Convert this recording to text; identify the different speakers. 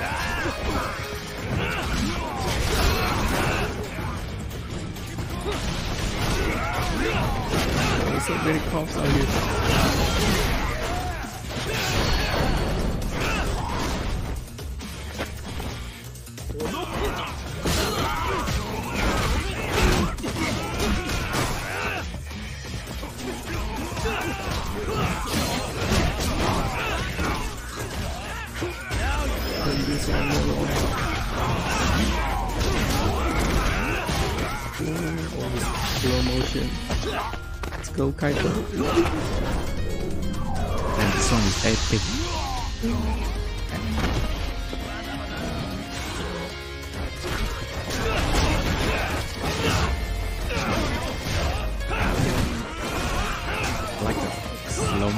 Speaker 1: There's so many cops out here. Ah! Slow motion. Let's go, Kaito.
Speaker 2: And this one is epic. Like the slow